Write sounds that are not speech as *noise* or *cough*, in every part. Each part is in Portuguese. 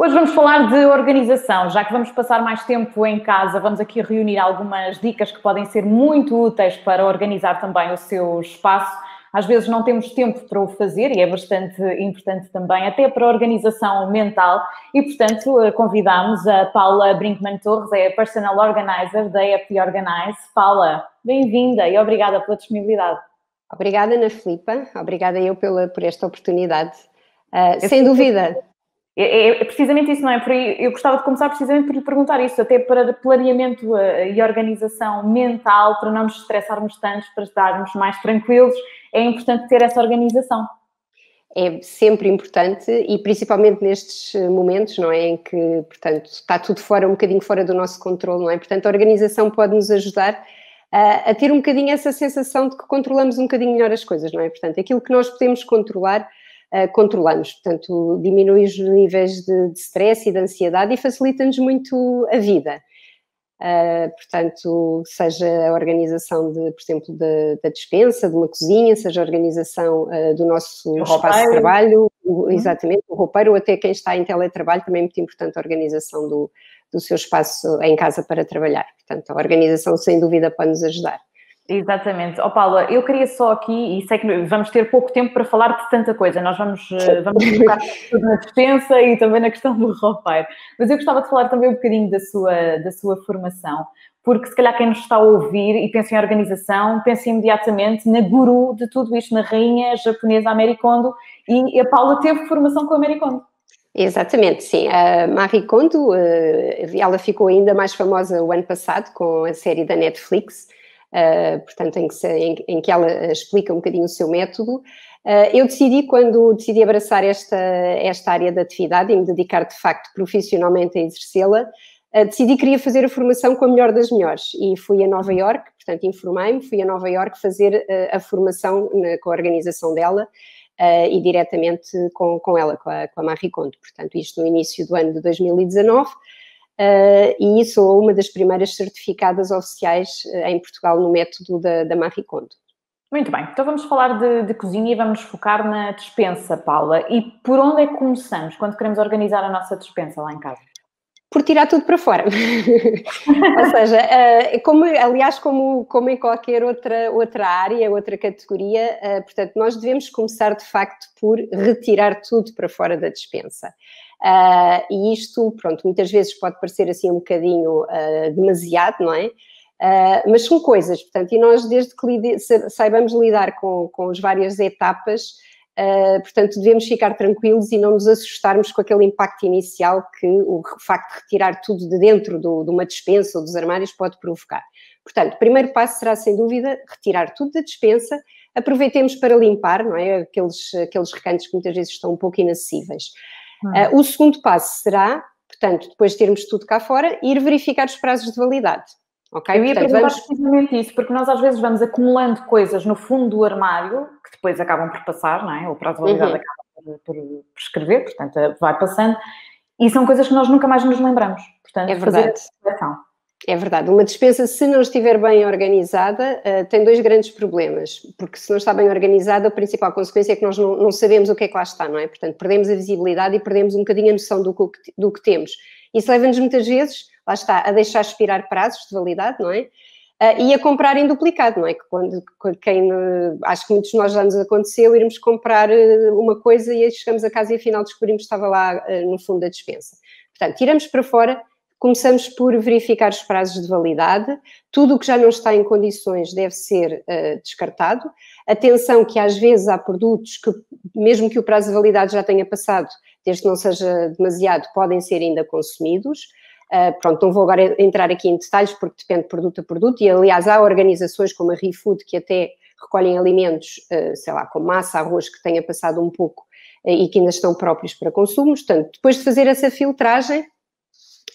Hoje vamos falar de organização, já que vamos passar mais tempo em casa, vamos aqui reunir algumas dicas que podem ser muito úteis para organizar também o seu espaço. Às vezes não temos tempo para o fazer e é bastante importante também, até para a organização mental. E, portanto, eh, convidamos a Paula Brinkman Torres, é a Personal Organizer da Happy Organize. Paula, bem-vinda e obrigada pela disponibilidade. Obrigada, Ana Filipa. Obrigada eu pela, por esta oportunidade. Uh, sem dúvida, é, é, é, precisamente isso, não é? Por aí, eu gostava de começar precisamente por lhe perguntar isso, até para planeamento eh, e organização mental, para não nos estressarmos tanto, para estarmos mais tranquilos, é importante ter essa organização. É sempre importante e principalmente nestes eh, momentos, não é? Em que, portanto, está tudo fora, um bocadinho fora do nosso controle, não é? Portanto, a organização pode nos ajudar a, a ter um bocadinho essa sensação de que controlamos um bocadinho melhor as coisas, não é? Portanto, aquilo que nós podemos controlar uh, controlamos. Portanto, diminui os níveis de, de stress e de ansiedade e facilita-nos muito a vida. Uh, portanto, seja a organização, de, por exemplo, de, da dispensa, de uma cozinha, seja a organização uh, do nosso o espaço roupeiro. de trabalho, uhum. exatamente, o roupeiro, ou até quem está em teletrabalho, também é muito importante a organização do, do seu espaço em casa para trabalhar. Portanto, a organização, sem dúvida, pode nos ajudar. Exatamente. Ó oh, Paula, eu queria só aqui, e sei que vamos ter pouco tempo para falar de tanta coisa, nós vamos, eh, vamos focar *laughs* tudo na dispensa e também na questão do roupeiro, mas eu gostava de falar também um bocadinho da sua, da sua formação, porque se calhar quem nos está a ouvir e pensa em organização, pensa imediatamente na guru de tudo isto, na rainha japonesa Americondo, e a Paula teve formação com a Americondo. Exatamente, sim. A Marie Kondo, eh, ela ficou ainda mais famosa o ano passado com a série da Netflix, uh, portanto, em que, se, em, em que, ela explica um bocadinho o seu método. Uh, eu decidi, quando decidi abraçar esta, esta área de atividade e me dedicar de facto profissionalmente a exercê-la, uh, decidi que queria fazer a formação com a melhor das melhores e fui a Nova York, portanto, informei-me, fui a Nova York fazer a formação na, com a organização dela. Uh, e diretamente com, com ela, com a, com a Marie Kondo. Portanto, isto no início do ano de 2019 uh, e sou uma das primeiras certificadas oficiais uh, em Portugal no método da, da Marie Kondo. Muito bem, então vamos falar de, de, cozinha e vamos focar na dispensa, Paula. E por onde é que começamos quando queremos organizar a nossa dispensa lá em casa? Por tirar tudo para fora. *laughs* Ou seja, uh, como, aliás, como, como em qualquer outra, outra área, outra categoria, portanto, nós devemos começar de facto por retirar tudo para fora da dispensa. Uh, e isto, pronto, muitas vezes pode parecer assim um bocadinho uh, demasiado, não é? Uh, mas são coisas, portanto, e nós desde que saibamos lidar com, com as várias etapas, portanto, devemos ficar tranquilos e não nos assustarmos com aquele impacto inicial que o facto de retirar tudo de dentro do, de uma dispensa ou dos armários pode provocar. Portanto, o primeiro passo será, sem dúvida, retirar tudo da dispensa, aproveitemos para limpar, não é? Aqueles, aqueles recantos que muitas vezes estão um pouco inacessíveis. Uh, o segundo passo será, portanto, depois de termos tudo cá fora, ir verificar os prazos de validade. Ok? Eu ia portanto, perguntar vamos... precisamente isso, porque nós às vezes vamos acumulando coisas no fundo do armário que depois acabam por passar, não é? O prazo de validade uhum. acaba por, por prescrever, portanto, vai passando, e são coisas que nós nunca mais nos lembramos. Portanto, é verdade. fazer a é verdade, uma dispensa, se não estiver bem organizada, uh, tem dois grandes problemas, porque se não está bem organizada, a principal consequência é que nós não, sabemos o que é que lá está, não é? Portanto, perdemos a visibilidade e perdemos um bocadinho a noção do que, do que temos. Isso leva-nos muitas vezes, lá está, a deixar expirar prazos de validade, não é? Uh, e a comprar em duplicado, não é? Que quando, quem, uh, acho que muitos de nós já nos aconteceu, irmos comprar uma coisa e chegamos a casa e afinal descobrimos que estava lá no fundo da dispensa. Portanto, tiramos para fora Começamos por verificar os prazos de validade. Tudo o que já não está em condições deve ser uh, descartado. Atenção que às vezes há produtos que, mesmo que o prazo de validade já tenha passado, desde que não seja demasiado, podem ser ainda consumidos. Uh, pronto, não vou agora entrar aqui em detalhes porque depende de produto a produto e, aliás, há organizações como a ReFood que até recolhem alimentos, uh, sei lá, como massa, arroz, que tenha passado um pouco uh, e que ainda estão próprios para consumo. Portanto, depois de fazer essa filtragem,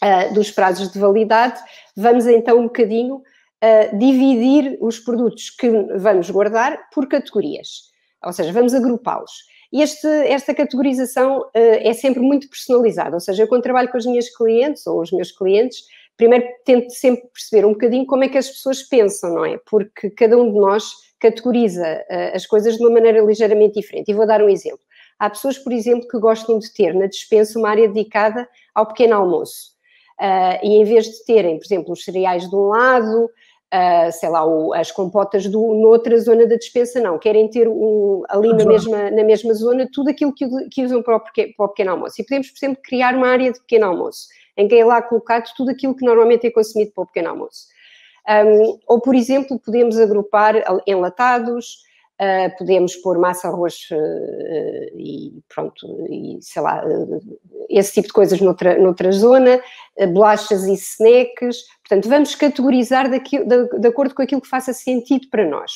uh, dos prazos de validade, vamos então um bocadinho uh, dividir os produtos que vamos guardar por categorias, ou seja, vamos agrupá-los. E este, esta categorização uh, é sempre muito personalizada, ou seja, eu quando trabalho com as minhas clientes ou os meus clientes, primeiro tento sempre perceber um bocadinho como é que as pessoas pensam, não é? Porque cada um de nós categoriza uh, as coisas de uma maneira ligeiramente diferente. E vou dar um exemplo. Há pessoas, por exemplo, que gostam de ter na despensa uma área dedicada ao pequeno almoço. Uh, e em vez de terem, por exemplo, os cereais de um lado, uh, sei lá, o, as compotas do, noutra zona da despensa, não. Querem ter um, ali na mesma, na mesma zona tudo aquilo que, que usam para o, pequeno, para o pequeno almoço. E podemos, por exemplo, criar uma área de pequeno almoço, em que é lá colocado tudo aquilo que normalmente é consumido para o pequeno almoço. Um, ou, por exemplo, podemos agrupar enlatados, uh, podemos pôr massa, arroz uh, e pronto, e sei lá, uh, esse tipo de coisas noutra, noutra zona, bolachas e snacks. Portanto, vamos categorizar daqui, de, de acordo com aquilo que faça sentido para nós.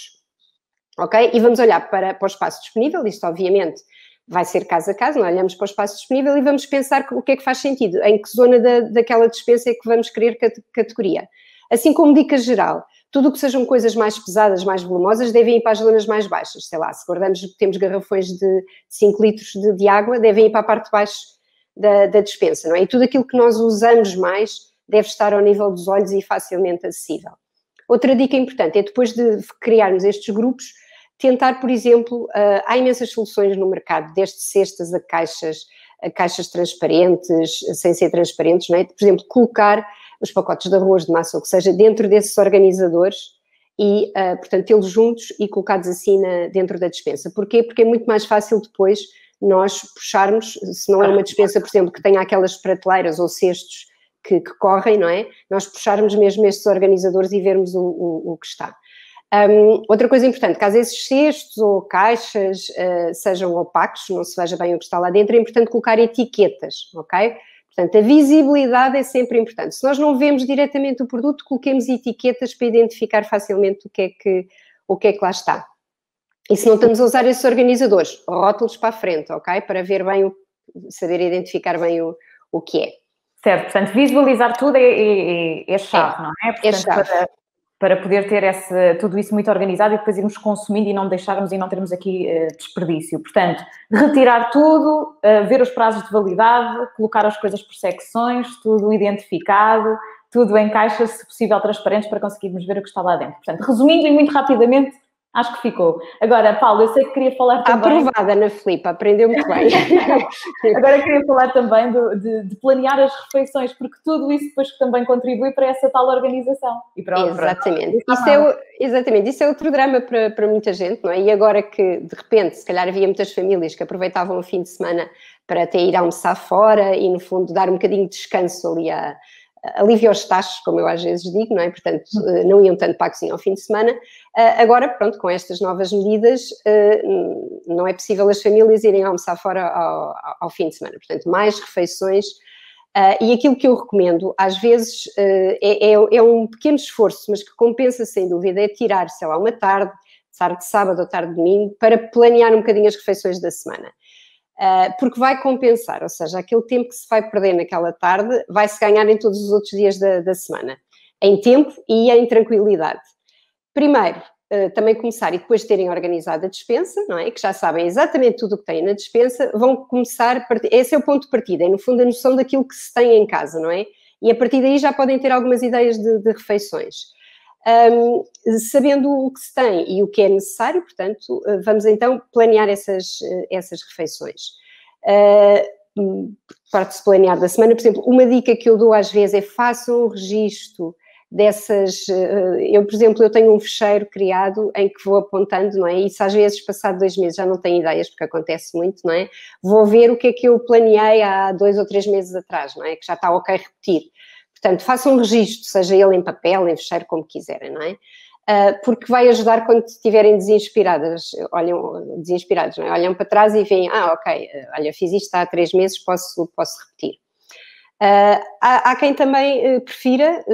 Ok? E vamos olhar para, para o espaço disponível, isto obviamente vai ser caso a caso, não olhamos para o espaço disponível e vamos pensar o que é que faz sentido, em que zona da, daquela dispensa é que vamos querer categoria. Assim como dica geral, tudo o que sejam coisas mais pesadas, mais volumosas, devem ir para as zonas mais baixas. Sei lá, se guardamos, temos garrafões de 5 litros de, de água, devem ir para a parte de baixo da, da dispensa, não é? E tudo aquilo que nós usamos mais deve estar ao nível dos olhos e facilmente acessível. Outra dica importante é depois de criarmos estes grupos, tentar, por exemplo, uh, há imensas soluções no mercado, desde cestas a caixas, a caixas transparentes, sem ser transparentes, não é? Por exemplo, colocar os pacotes de arroz, de massa, ou que seja, dentro desses organizadores e, uh, portanto, tê-los juntos e colocados assim na, dentro da dispensa. Porquê? Porque é muito mais fácil depois nós puxarmos, se não é uma dispensa, por exemplo, que tenha aquelas prateleiras ou cestos que, que correm, não é? Nós puxarmos mesmo estes organizadores e vermos o, o, o que está. Um, outra coisa importante, caso esses cestos ou caixas uh, sejam opacos, não se veja bem o que está lá dentro, é importante colocar etiquetas, ok? Portanto, a visibilidade é sempre importante. Se nós não vemos diretamente o produto, coloquemos etiquetas para identificar facilmente o que é que, o que, é que lá está. E se não estamos a usar esses organizadores, rótulos para a frente, ok? Para ver bem, o, saber identificar bem o, o que é. Certo, portanto, visualizar tudo é, é, é chave, é, não é? é portanto, é chave. Para, para poder ter esse, tudo isso muito organizado e depois irmos consumindo e não deixarmos e não termos aqui uh, desperdício. Portanto, retirar tudo, uh, ver os prazos de validade, colocar as coisas por secções, tudo identificado, tudo em caixas, se possível, transparentes para conseguirmos ver o que está lá dentro. Portanto, resumindo e muito rapidamente, Acho que ficou. Agora, Paulo, eu sei que queria falar também. Aprovada na Filipe, aprendeu muito bem. *laughs* Agora queria falar também do, de, de, planear as refeições, porque tudo isso depois também contribui para essa tal organização. E para, exatamente. Para... Isso é, exatamente. Isso é outro drama para, para muita gente, não é? E agora que, de repente, se calhar havia muitas famílias que aproveitavam o fim de semana para até ir almoçar fora e, no fundo, dar um bocadinho de descanso ali a alivia os taxos, como eu às vezes digo, não é? Portanto, eh, não iam tanto para a cozinha ao fim de semana. Eh, agora, pronto, com estas novas medidas, eh, não é possível as famílias irem almoçar fora ao, ao fim de semana. Portanto, mais refeições. e aquilo que eu recomendo, às vezes, é, é, é um pequeno esforço, mas que compensa sem dúvida, é tirar, sei lá, uma tarde, tarde de sábado ou tarde de domingo, para planear um bocadinho as refeições da semana. Uh, porque vai compensar, ou seja, aquele tempo que se vai perder naquela tarde vai-se ganhar em todos os outros dias da, da, semana, em tempo e em tranquilidade. Primeiro, uh, também começar e depois de terem organizado a dispensa, não é? Que já sabem exatamente tudo o que têm na dispensa, vão começar, part... esse é o ponto de partida, é no fundo a noção daquilo que se tem em casa, não é? E a partir daí já podem ter algumas ideias de, de refeições. Um, sabendo o que se tem e o que é necessário, portanto, eh, vamos então planear essas, eh, essas refeições. Uh, parte-se planear da semana, por exemplo, uma dica que eu dou às vezes é façam um registro dessas, eu por exemplo, eu tenho um fecheiro criado em que vou apontando, não é, se às vezes passado dois meses já não tenho ideias, porque acontece muito, não é, vou ver o que é que eu planeei há dois ou três meses atrás, não é, que já está ok repetir, Portanto, façam um registro, seja ele em papel, em fecheiro, como quiserem, não é? Uh, porque vai ajudar quando estiverem desinspiradas, olham, desinspirados, é? Olham para trás e veem, ah, ok, olha, fiz isto há três meses, posso, posso repetir. Uh, há, há, quem também uh, prefira,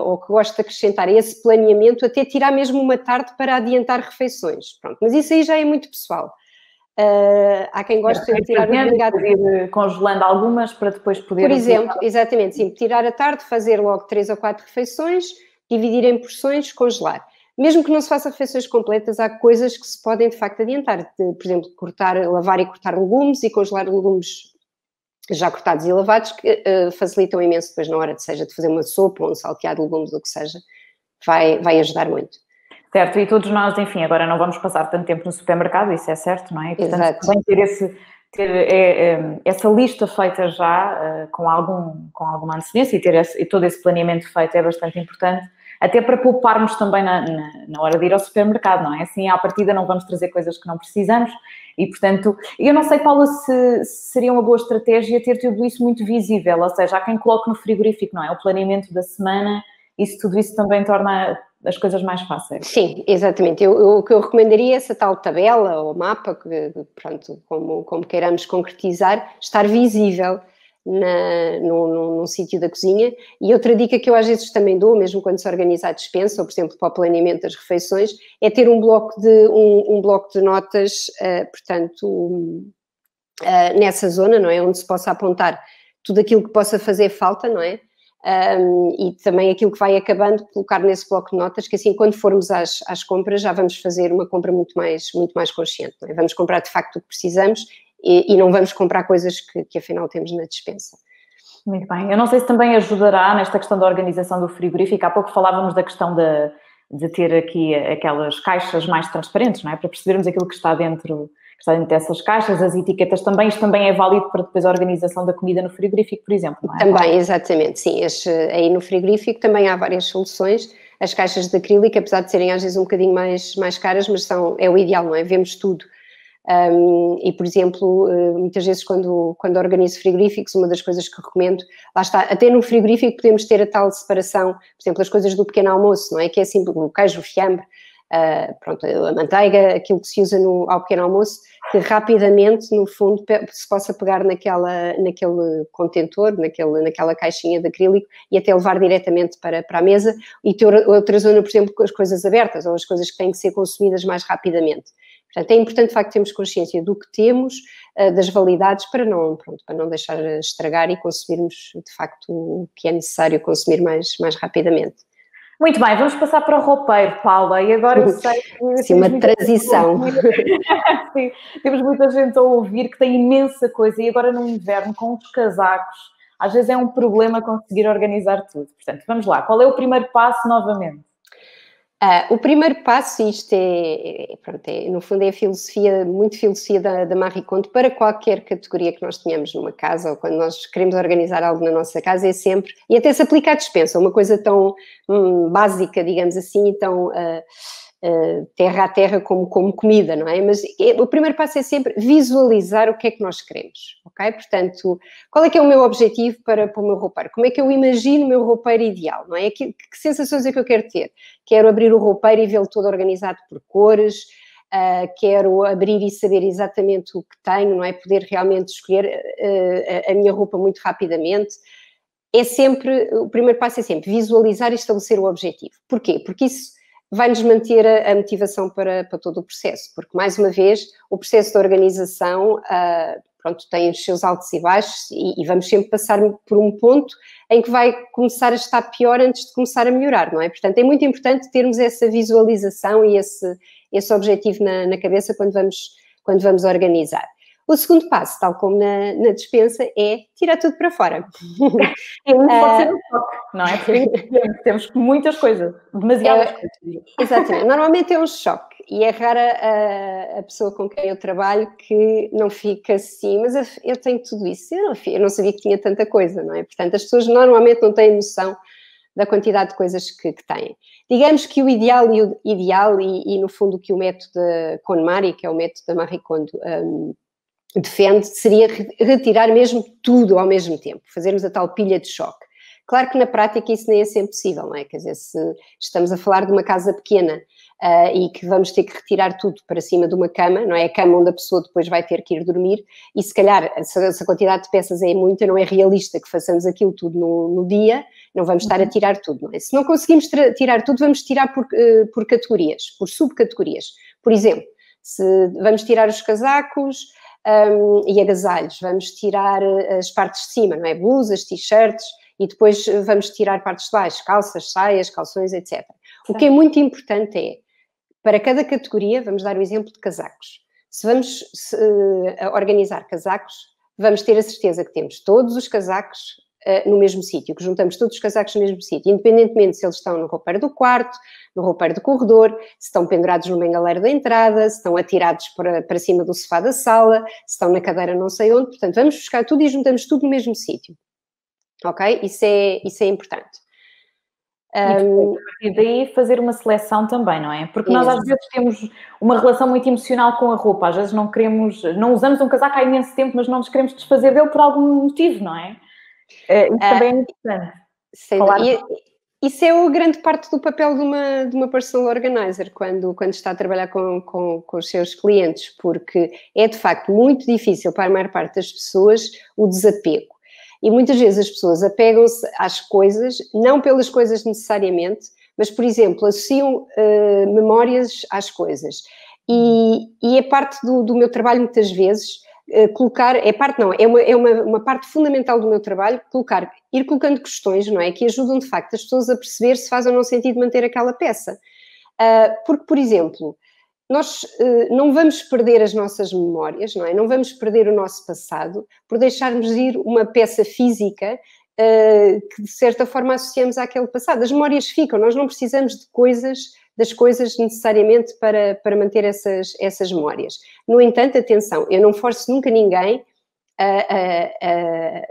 ou que goste de acrescentar esse planeamento, até tirar mesmo uma tarde para adiantar refeições. Pronto, mas isso aí já é muito pessoal. Uh, há quem goste de tirar o vingado. Ir congelando algumas para depois poder. Por exemplo, exatamente, sim, tirar a tarde, fazer logo três ou quatro refeições, dividir em porções, congelar. Mesmo que não se faça refeições completas, há coisas que se podem de facto adiantar. De, por exemplo, cortar, lavar e cortar legumes e congelar legumes já cortados e lavados, que uh, facilitam imenso depois na hora de seja de fazer uma sopa ou um salteado de legumes, o que seja, vai, vai ajudar muito. Certo, e todos nós, enfim, agora não vamos passar tanto tempo no supermercado, isso é certo, não é? E, portanto, Exato. ter esse, ter é, é, essa lista feita já uh, com, algum, com alguma antecedência e ter esse, e todo esse planeamento feito é bastante importante, até para pouparmos também na, na, na, hora de ir ao supermercado, não é? Assim, à partida não vamos trazer coisas que não precisamos e, portanto, eu não sei, Paula, se, se seria uma boa estratégia ter tudo isso muito visível, ou seja, há quem coloque no frigorífico, não é? O planeamento da semana, isso tudo isso também torna as coisas mais fáceis. Sim, exatamente. Eu, eu, o que eu recomendaria é essa tal tabela ou mapa, que, pronto, como, como queiramos concretizar, estar visível na, num, num sítio da cozinha. E outra dica que eu às vezes também dou, mesmo quando se organiza a dispensa, ou por exemplo para o planeamento das refeições, é ter um bloco de, um, um bloco de notas, uh, portanto, uh, nessa zona, não é? Onde se possa apontar tudo aquilo que possa fazer falta, não é? Um, e também aquilo que vai acabando, colocar nesse bloco de notas, que assim, quando formos às, às compras, já vamos fazer uma compra muito mais, muito mais consciente. É? Vamos comprar de facto o que precisamos e, e, não vamos comprar coisas que, que afinal temos na dispensa. Muito bem. Eu não sei se também ajudará nesta questão da organização do frigorífico. Há pouco falávamos da questão de, de ter aqui aquelas caixas mais transparentes, não é? Para percebermos aquilo que está dentro está dentro dessas caixas, as etiquetas também, isto também é válido para depois a organização da comida no frigorífico, por exemplo, é? Também, exatamente, sim. Aí no frigorífico também há várias soluções. As caixas de acrílico, apesar de serem às vezes um bocadinho mais, mais caras, mas são, é o ideal, não é? Vemos tudo. Um, e, por exemplo, eh, muitas vezes quando, quando organizo frigoríficos, uma das coisas que recomendo, lá está, até no frigorífico podemos ter a tal separação, por exemplo, as coisas do pequeno almoço, não é? Que é assim, o queijo, o fiambre, uh, pronto, a manteiga, aquilo que se usa no, ao pequeno almoço, que rapidamente, no fundo, se possa pegar naquela, naquele contentor, naquele, naquela caixinha de acrílico e até levar diretamente para, para a mesa e ter outra zona, por exemplo, com as coisas abertas ou as coisas que têm que ser consumidas mais rapidamente. Portanto, é importante, de facto, termos consciência do que temos, ah, das validades, para não, pronto, para não deixar estragar e consumirmos, de facto, o que é necessário consumir mais, mais rapidamente. Muito bem, vamos passar para o roupeiro, Paula, e agora eu sei *laughs* que... Sim, uma transição. *laughs* Sim, temos muita gente a ouvir que tem imensa coisa, e agora no inverno, com os casacos, às vezes é um problema conseguir organizar tudo. Portanto, vamos lá, qual é o primeiro passo novamente? Uh, o primeiro passo, isto é, é, pronto, é, no fundo é a filosofia, muito filosofia da, da Marie Kondo, para qualquer categoria que nós tenhamos numa casa ou quando nós queremos organizar algo na nossa casa, é sempre, e até se aplica à dispensa, uma coisa tão hum, básica, digamos assim, e tão uh, uh, terra a terra como, como comida, não é? Mas é, o primeiro passo é sempre visualizar o que é que nós queremos, ok? Portanto, qual é que é o meu objetivo para, para o meu roupeiro? Como é que eu imagino o meu roupeiro ideal, não é? Que, que sensações é que eu quero ter? Quero abrir o roupeiro e vê-lo todo organizado por cores, Uh, quero abrir e saber exatamente o que tenho, não é? Poder realmente escolher uh, a minha roupa muito rapidamente. É sempre, o primeiro passo é sempre visualizar e estabelecer o objetivo. Porquê? Porque isso vai-nos manter a, motivação para, para todo o processo, porque, mais uma vez, o processo de organização uh, pronto, tem os seus altos e baixos e, e, vamos sempre passar por um ponto em que vai começar a estar pior antes de começar a melhorar, não é? Portanto, é muito importante termos essa visualização e esse, esse objetivo na, na cabeça quando vamos, quando vamos organizar. O segundo passo, tal como na, na dispensa, é tirar tudo para fora. *laughs* É um pode ser um choque, não é? *laughs* Temos muitas coisas, demasiadas é, coisas. Exatamente. Normalmente é um choque e é rara a, a, pessoa com quem eu trabalho que não fica assim, mas eu, eu tenho tudo isso. Eu não, eu não, sabia que tinha tanta coisa, não é? Portanto, as pessoas normalmente não têm noção da quantidade de coisas que, que têm. Digamos que o ideal e o ideal, e, e no fundo que o método KonMari, que é o método da Marie Kondo, um, defende seria retirar mesmo tudo ao mesmo tempo, fazermos a tal pilha de choque. Claro que na prática isso nem é sempre possível, não é? Quer dizer, se estamos a falar de uma casa pequena uh, e que vamos ter que retirar tudo para cima de uma cama, não é? A cama onde a pessoa depois vai ter que ir dormir, e se calhar, se, se a quantidade de peças é muita, não é realista que façamos aquilo tudo no, no dia, não vamos estar a uhum. tirar tudo, não é? Se não conseguimos tirar tudo, vamos tirar por, uh, por categorias, por subcategorias. Por exemplo, se vamos tirar os casacos, um, e agasalhos. Vamos tirar eh, as partes de cima, não é? Blusas, t-shirts e depois eh, vamos tirar partes de baixo, calças, saias, calções, etc. O que é muito importante é, para cada categoria, vamos dar o exemplo de casacos. Se vamos se, uh, organizar casacos, vamos ter a certeza que temos todos os casacos uh, no mesmo sítio, que juntamos todos os casacos no mesmo sítio, independentemente se eles estão no roupeiro do quarto, no roupeiro do corredor, se estão pendurados no bengaleiro da entrada, se estão atirados para, para cima do sofá da sala, se estão na cadeira não sei onde, portanto, vamos buscar tudo e juntamos tudo no mesmo sítio. Ok? Isso é, isso é importante. Um, e daí fazer uma seleção também, não é? Porque nós às vezes temos uma relação muito emocional com a roupa, às vezes não queremos, não usamos um casaco há imenso tempo, mas não nos queremos desfazer dele por algum motivo, não é? Uh, isso uh, também é. Falar e, isso é a grande parte do papel de uma, de uma personal organizer quando, quando está a trabalhar com, com, com os seus clientes, porque é de facto muito difícil para a maior parte das pessoas o desapego. E muitas vezes as pessoas apegam-se às coisas, não pelas coisas necessariamente, mas, por exemplo, associam uh, memórias às coisas. E, e é parte do, do meu trabalho, muitas vezes, colocar, é parte não, é, uma, é uma, uma, parte fundamental do meu trabalho, colocar, ir colocando questões, não é, que ajudam de facto as pessoas a perceber se faz ou não sentido manter aquela peça. Uh, porque, por exemplo, nós uh, não vamos perder as nossas memórias, não é? Não vamos perder o nosso passado por deixarmos ir uma peça física uh, que de certa forma associamos àquele passado. As memórias ficam, nós não precisamos de coisas, das coisas necessariamente para, para manter essas, essas memórias. No entanto, atenção, eu não forço nunca ninguém a, a,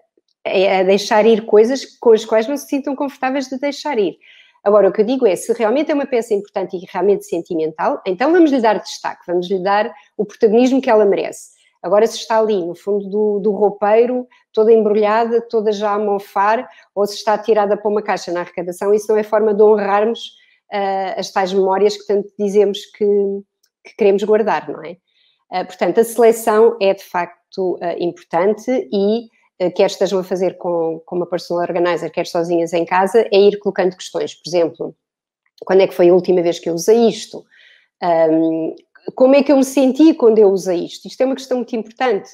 a, a deixar ir coisas com as quais não se sintam confortáveis de deixar ir. Agora, o que eu digo é, se realmente é uma peça importante e realmente sentimental, então vamos lhe dar destaque, vamos lhe dar o protagonismo que ela merece. Agora, se está ali, no fundo do, do roupeiro, toda embrulhada, toda já a mofar, ou se está tirada para uma caixa na arrecadação, isso não é forma de honrarmos uh, as tais memórias que tanto dizemos que, que queremos guardar, não é? Uh, portanto, a seleção é de facto uh, importante e eh, quer estejam a fazer com, com uma personal organizer, quer sozinhas em casa, é ir colocando questões. Por exemplo, quando é que foi a última vez que eu usei isto? Um, como é que eu me senti quando eu usei isto? Isto é uma questão muito importante.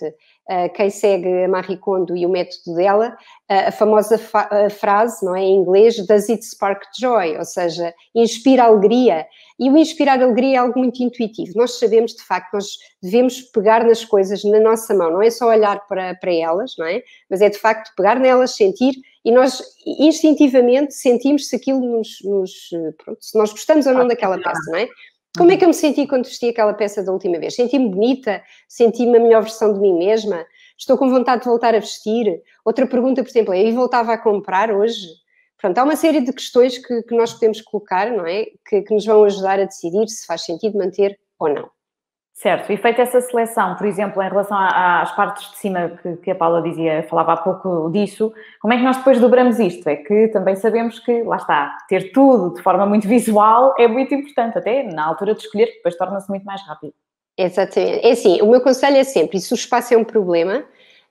Uh, quem segue a Marie Kondo e o método dela, uh, a famosa fa frase, não é, em inglês, does it spark joy? Ou seja, inspira alegria. E o inspirar alegria é algo muito intuitivo. Nós sabemos, de facto, nós devemos pegar nas coisas na nossa mão. Não é só olhar para, para elas, não é? Mas é, de facto, pegar nelas, sentir e nós instintivamente sentimos se aquilo nos, nos pronto, se nós gostamos ou não daquela peça, não é? Como é que eu me senti quando vesti aquela peça da última vez? Senti-me bonita? Senti-me a melhor versão de mim mesma? Estou com vontade de voltar a vestir? Outra pergunta, por exemplo, é: e voltava a comprar hoje? Portanto, há uma série de questões que, que nós podemos colocar, não é? Que, que nos vão ajudar a decidir se faz sentido manter ou não. Certo, e feita essa seleção, por exemplo, em relação às partes de cima que, que, a Paula dizia, falava há pouco disso, como é que nós depois dobramos isto? É que também sabemos que, lá está, ter tudo de forma muito *laughs* visual é muito importante, até na altura de escolher, que depois torna-se muito mais rápido. Exatamente. É assim, o meu conselho é sempre, e se o espaço é um problema,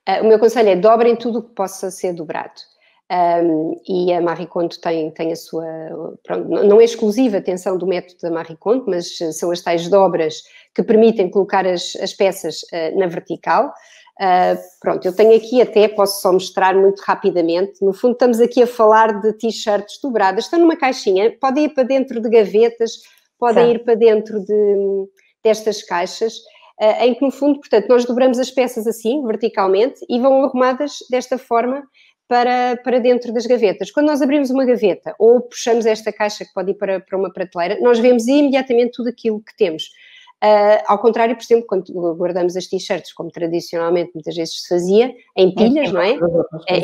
uh, o meu conselho é dobrem tudo o que possa ser dobrado. Um, e a Marie Kondo tem, tem a sua, pronto, não é exclusiva atenção do método da Marie Kondo, mas são as tais dobras que permitem colocar as, as peças uh, na vertical. Uh, pronto, eu tenho aqui até, posso só mostrar muito rapidamente, no fundo estamos aqui a falar de t-shirts dobradas, estão numa caixinha, podem ir para dentro de gavetas, podem Sim. ir para dentro de, destas caixas, uh, em que no fundo, portanto, nós dobramos as peças assim, verticalmente, e vão arrumadas desta forma, para, para dentro das gavetas. Quando nós abrimos uma gaveta ou puxamos esta caixa que pode ir para, para uma prateleira, nós vemos imediatamente tudo aquilo que temos. Uh, ao contrário, por exemplo, quando guardamos as t-shirts, como tradicionalmente muitas vezes se fazia, em pilhas, não é? Em,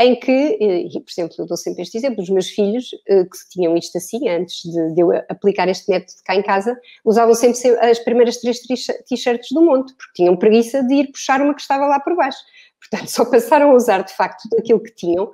em que, e, por exemplo, eu dou sempre este exemplo, os meus filhos, uh, que tinham isto assim, antes de, de, eu aplicar este método cá em casa, usavam sempre as primeiras três t-shirts do monte, porque tinham preguiça de ir puxar uma que estava lá por baixo. Portanto, só passaram a usar de facto tudo aquilo que tinham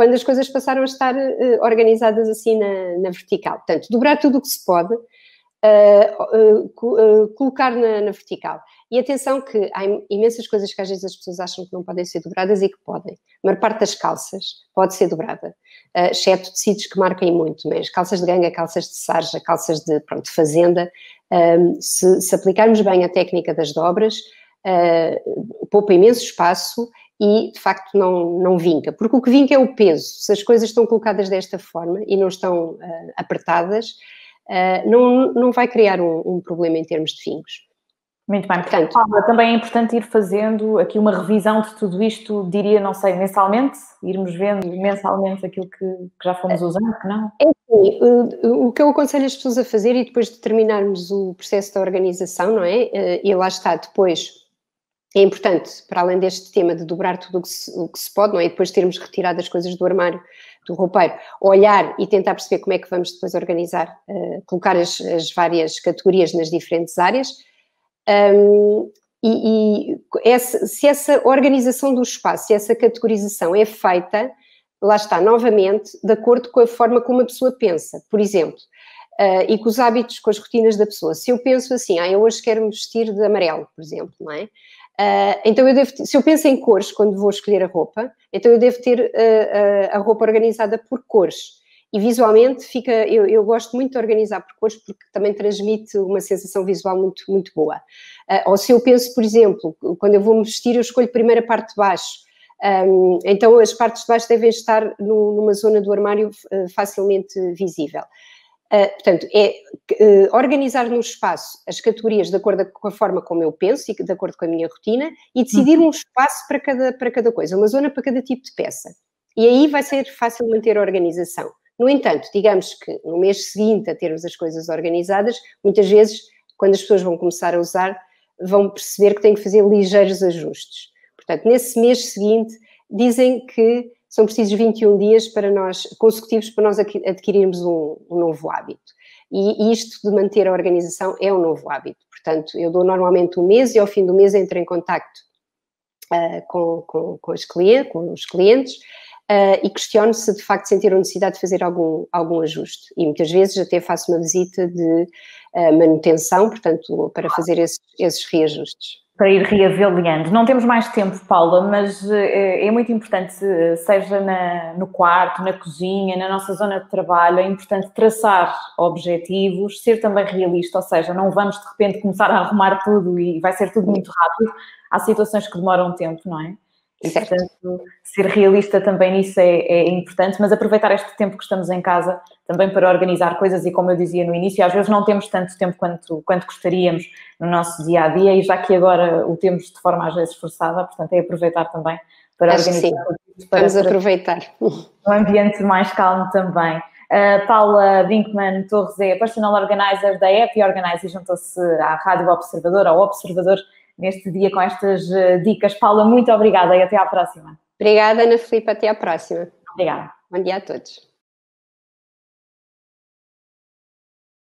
quando as coisas passaram a estar uh, organizadas assim na, na, vertical. Portanto, dobrar tudo o que se pode, uh, uh, colocar na, na, vertical. E atenção que há imensas coisas que às vezes as pessoas acham que não podem ser dobradas e que podem. A maior parte das calças pode ser dobrada, exceto tecidos que marquem muito, mas calças de ganga, calças de sarja, calças de, pronto, fazenda. Um, se, se aplicarmos bem a técnica das dobras, uh, poupa imenso espaço e de facto não, não vinca, porque o que vinca é o peso. Se as coisas estão colocadas desta forma e não estão uh, apertadas, uh, não, não vai criar um, um, problema em termos de fingos. Muito bem, portanto, Paula, também é importante ir fazendo aqui uma revisão de tudo isto, diria, não sei, mensalmente, irmos vendo mensalmente aquilo que, que já fomos usando, que não? É sim, o que eu aconselho as pessoas a fazer e depois de terminarmos o processo da organização, não é? E lá está, depois é importante, para além deste tema de dobrar tudo o que se, o que se pode, não é? E depois termos retirado as coisas do armário, do roupeiro, olhar e tentar perceber como é que vamos depois organizar, uh, colocar as, as, várias categorias nas diferentes áreas. Um, e, e essa, se essa organização do espaço, se essa categorização é feita, lá está, novamente, de acordo com a forma como a pessoa pensa. Por exemplo, uh, e com os hábitos, com as rotinas da pessoa. Se eu penso assim, ah, eu hoje quero me vestir de amarelo, por exemplo, não é? Uh, então eu devo, se eu penso em cores quando vou escolher a roupa, então eu devo ter uh, uh, a roupa organizada por cores. E visualmente fica, eu, eu, gosto muito de organizar por cores porque também transmite uma sensação visual muito, muito boa. ou se eu penso, por exemplo, quando eu vou me vestir, eu escolho primeiro a parte de baixo. Um, então as partes de baixo devem estar no, numa zona do armário facilmente visível. Uh, portanto, é uh, organizar no espaço as categorias de acordo com a forma como eu penso e de acordo com a minha rotina e decidir uhum. um espaço para cada, para cada coisa, uma zona para cada tipo de peça. E aí vai ser fácil manter a organização. No entanto, digamos que no mês seguinte a termos as coisas organizadas, muitas vezes, quando as pessoas vão começar a usar, vão perceber que têm que fazer ligeiros ajustes. Portanto, nesse mês seguinte, dizem que são precisos 21 dias para nós, consecutivos para nós adquirirmos um, um novo hábito. E, isto de manter a organização é um novo hábito. Portanto, eu dou normalmente um mês e ao fim do mês entro em contacto uh, com, com, com, os clientes, com os clientes uh, e questiono se de facto sentiram necessidade de fazer algum, algum ajuste. E muitas vezes até faço uma visita de uh, manutenção, portanto, para fazer esses, esses reajustes para ir reavaliando. Não temos mais tempo, Paula, mas eh, é muito importante, seja na, no quarto, na cozinha, na nossa zona de trabalho, é importante traçar objetivos, ser também realista, ou seja, não vamos de repente começar a arrumar tudo e vai ser tudo muito rápido. Há situações que demoram tempo, não é? E, portanto, ser realista também nisso é, é, importante, mas aproveitar este tempo que estamos em casa também para organizar coisas e, como eu dizia no início, às vezes não temos tanto tempo quanto, quanto gostaríamos no nosso dia a dia e já que agora o temos de forma às vezes forçada, portanto, é aproveitar também para Acho organizar. Para, Vamos aproveitar. Um ambiente mais calmo também. Uh, Paula Winkman Torres é Personal Organizer da App Organize e juntou-se à Rádio Observador, ao Observador neste dia com estas eh, dicas. Paula, muito obrigada e até à próxima. Obrigada, Ana Filipe, até à próxima. Obrigada. Bom dia a todos.